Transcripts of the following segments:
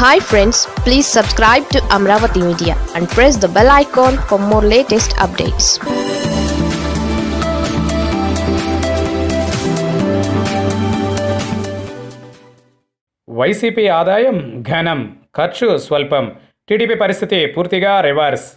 Hi friends please subscribe to Amaravati media and press the bell icon for more latest updates YCP ఆదాయం ఘనం ఖర్చు స్వల్పం TDP పరిస్థితి పూర్తిగా రివర్స్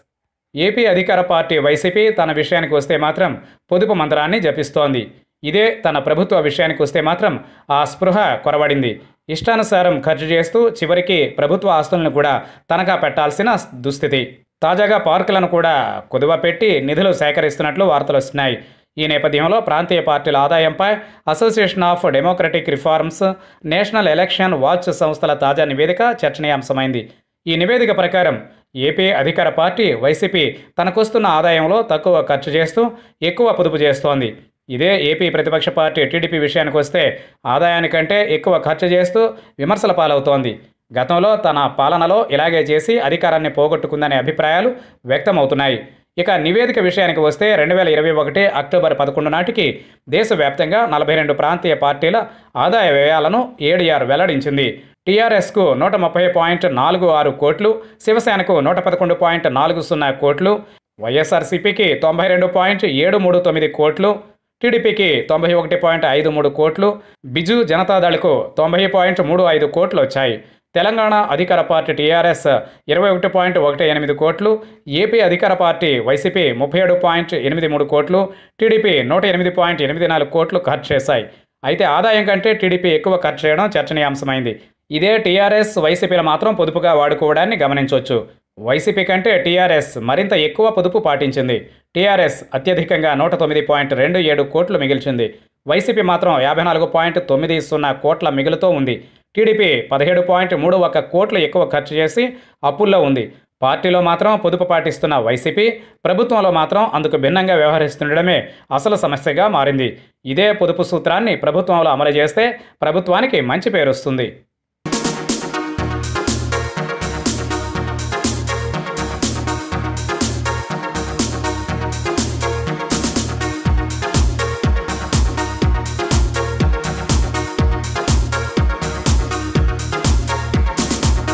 ఏపీ అధికార పార్టీ వైసీపీ తన విషయానికి వస్తే మాత్రం పొదుపు మంత్రాన్ని జపిస్తోంది. ఇదే తన ప్రభుత్వ విషయానికి వస్తే మాత్రం ఆ స్పృహ కొరబడింది. ఇష్టానుసారం ఖర్చు చేస్తూ చివరికి ప్రభుత్వ ఆస్తులను కూడా తనఖా పెట్టాల్సిన దుస్థితి. తాజాగా పార్కులను కూడా కుదువ పెట్టి నిధులు సేకరిస్తున్నట్లు వార్తలు వస్తున్నాయి. ఈ నేపథ్యంలో ప్రాంతీయ పార్టీల ఆదాయంపై Association of Democratic Reforms National Election Watch సంస్థల తాజా నివేదిక చర్చనీయాంశమైంది. ఈ నివేదిక ప్రకారం ఏపీ అధికార పార్టీ వైసీపీ తనకొస్తున్న ఆదాయంలో తక్కువ ఖర్చు చేస్తూ ఎక్కువ పొదుపు చేస్తోంది. ఇదే ఏపీ ప్రతిపక్ష పార్టీ టీడీపీ విషయానికి వస్తే ఆదాయానికంటే ఎక్కువ ఖర్చు చేస్తూ విమర్శల పాలవుతోంది. గతంలో తన పాలనలో ఇలాగే చేసి అధికారాన్ని పోగొట్టుకుందనే అభిప్రాయాలు వ్యక్తమవుతున్నాయి. ఇక నివేదిక విషయానికి వస్తే రెండు వేల ఇరవై ఒకటి అక్టోబర్ పదకొండు నాటికి దేశవ్యాప్తంగా నలభై రెండు ప్రాంతీయ పార్టీల ఆదాయ వ్యయాలను ఏడీఆర్ వెల్లడించింది. టీఆర్ఎస్కు నూట ముప్పై పాయింట్ నాలుగు ఆరు కోట్లు శివసేనకు నూట పదకొండు పాయింట్ నాలుగు సున్నా కోట్లు వైఎస్ఆర్సీపీకి తొంభై రెండు పాయింట్ ఏడు మూడు తొమ్మిది కోట్లు టీడీపీకి తొంభై ఒకటి పాయింట్ ఐదు మూడు కోట్లు బిజు జనతాదళకు తొంభై పాయింట్ మూడు ఐదు కోట్లు వచ్చాయి. తెలంగాణ అధికార పార్టీ టీఆర్ఎస్ ఇరవై ఒకటి పాయింట్ ఒకటి ఎనిమిది కోట్లు ఏపీ అధికార పార్టీ వైసీపీ ముప్పై ఏడు పాయింట్ ఎనిమిది మూడు కోట్లు టీడీపీ నూట ఎనిమిది పాయింట్ ఎనిమిది నాలుగు కోట్లు ఖర్చు చేశాయి. అయితే ఆదాయం కంటే టీడీపీ ఎక్కువ ఖర్చు చేయడం చర్చనీయాంశమైంది. ఇదే టీఆర్ఎస్ వైసీపీలు మాత్రం పొదుపుగా వాడుకోవడాన్ని గమనించవచ్చు. వైసీపీ కంటే టీఆర్ఎస్ మరింత ఎక్కువ పొదుపు పాటించింది. టీఆర్ఎస్ అత్యధికంగా నూట తొమ్మిది పాయింట్ రెండు ఏడు కోట్లు మిగిల్చింది. వైసీపీ మాత్రం యాభై నాలుగు పాయింట్ తొమ్మిది సున్నా కోట్ల మిగులుతో ఉంది. టీడీపీ పదిహేడు పాయింట్ మూడు ఒక కోట్లు ఎక్కువ ఖర్చు చేసి అప్పుల్లో ఉంది. పార్టీలో మాత్రం పొదుపు పాటిస్తున్న వైసీపీ ప్రభుత్వంలో మాత్రం అందుకు భిన్నంగా వ్యవహరిస్తుండడమే అసలు సమస్యగా మారింది. ఇదే పొదుపు సూత్రాన్ని ప్రభుత్వంలో అమలు చేస్తే ప్రభుత్వానికి మంచి పేరు వస్తుంది